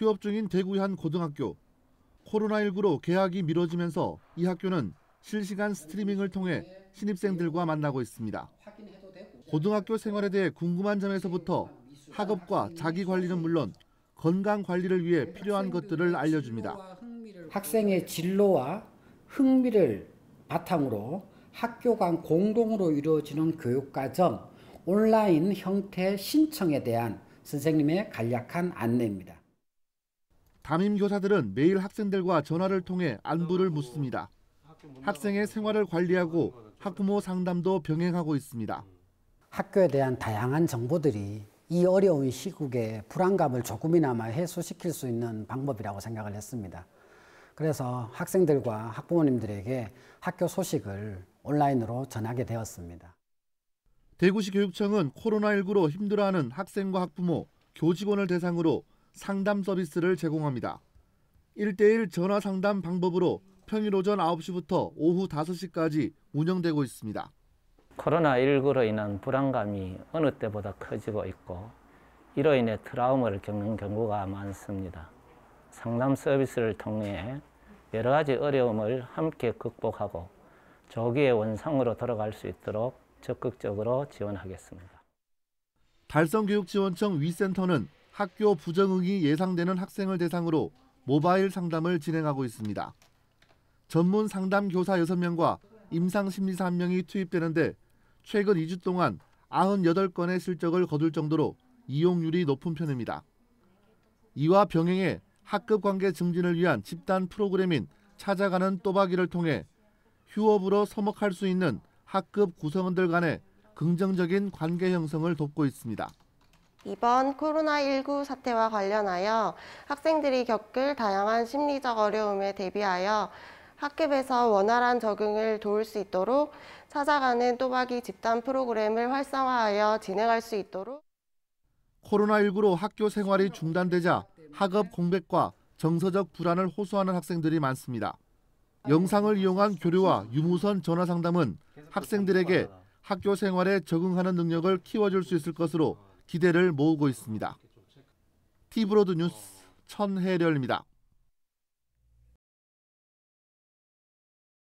휴업 중인 대구의 한 고등학교. 코로나19로 개학이 미뤄지면서 이 학교는 실시간 스트리밍을 통해 신입생들과 만나고 있습니다. 고등학교 생활에 대해 궁금한 점에서부터 학업과 자기 관리는 물론 건강 관리를 위해 필요한 것들을 알려줍니다. 학생의 진로와 흥미를 바탕으로 학교 간 공동으로 이루어지는 교육과정 온라인 형태 신청에 대한 선생님의 간략한 안내입니다. 담임 교사들은 매일 학생들과 전화를 통해 안부를 묻습니다. 학생의 생활을 관리하고 학부모 상담도 병행하고 있습니다. 학교에 대한 다양한 정보들이 이 어려운 시국에 불안감을 조금이나마 해소시킬 수 있는 방법이라고 생각을 했습니다. 그래서 학생들과 학부모님들에게 학교 소식을 온라인으로 전하게 되었습니다. 대구시 교육청은 코로나19로 힘들어하는 학생과 학부모, 교직원을 대상으로 상담 서비스를 제공합니다. 1대1 전화 상담 방법으로 평일 오전 9시부터 오후 5시까지 운영되고 있습니다. 코로나19로 인한 불안감이 어느 때보다 커지고 있고 이로 인해 트라우마를 겪는 경우가 많습니다. 상담 서비스를 통해 여러 가지 어려움을 함께 극복하고 조기에 원상으로 돌아갈 수 있도록 적극적으로 지원하겠습니다. 달성교육지원청 위센터는 학교 부정응이 예상되는 학생을 대상으로 모바일 상담을 진행하고 있습니다. 전문 상담 교사 6명과 임상 심리사 1명이 투입되는데 최근 2주 동안 98건의 실적을 거둘 정도로 이용률이 높은 편입니다. 이와 병행해 학급 관계 증진을 위한 집단 프로그램인 찾아가는 또박이를 통해 휴업으로 서먹할 수 있는 학급 구성원들 간의 긍정적인 관계 형성을 돕고 있습니다. 이번 코로나19 사태와 관련하여 학생들이 겪을 다양한 심리적 어려움에 대비하여 학급에서 원활한 적응을 도울 수 있도록 찾아가는 또박이 집단 프로그램을 활성화하여 진행할 수 있도록 코로나19로 학교 생활이 중단되자 학업 공백과 정서적 불안을 호소하는 학생들이 많습니다. 영상을 이용한 교류와 유무선 전화 상담은 학생들에게 학교 생활에 적응하는 능력을 키워줄 수 있을 것으로 기대를 모으고 있습니다. 티브로드 뉴스 천혜렬입니다.